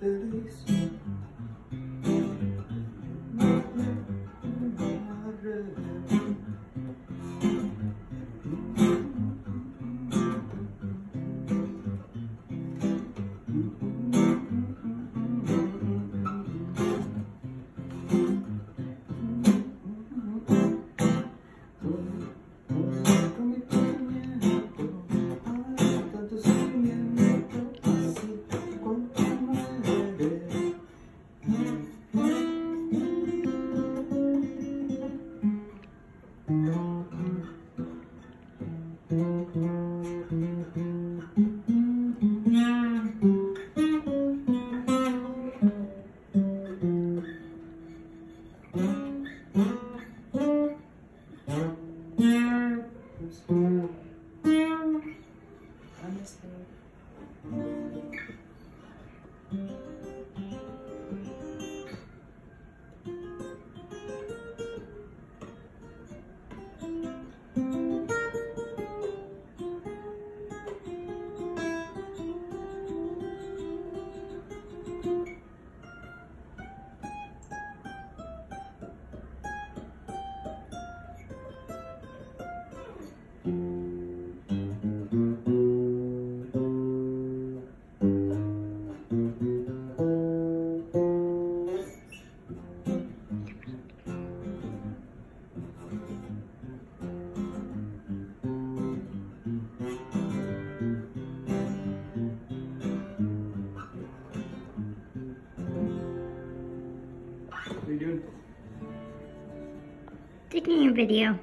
release Thank you. What are you doing? Taking a video.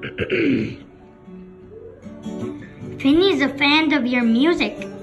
Finny is a fan of your music.